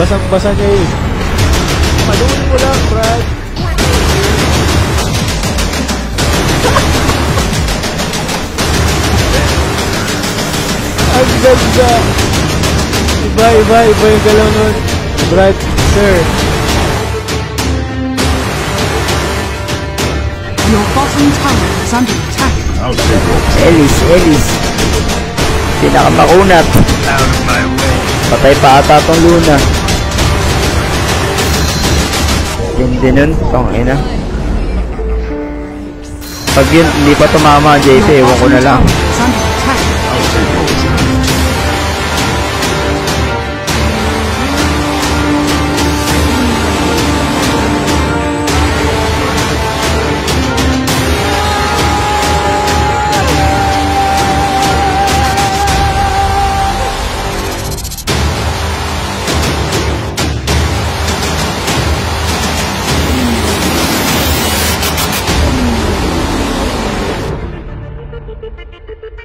Basang-basa niya eh. Panunin mo lang, Brad. Ang ganda. Iba, iba, iba yung galaw nun. Brad, sir. Your bottom tower is under attack. Ellis, Ellis. Pinakamakunat. Patay pa ata tong Luna. Hindi nun, tong ina. Pag yun, hindi pa tumama, JP, ewan ko na lang. Thank you.